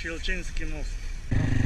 Щелчинський мост.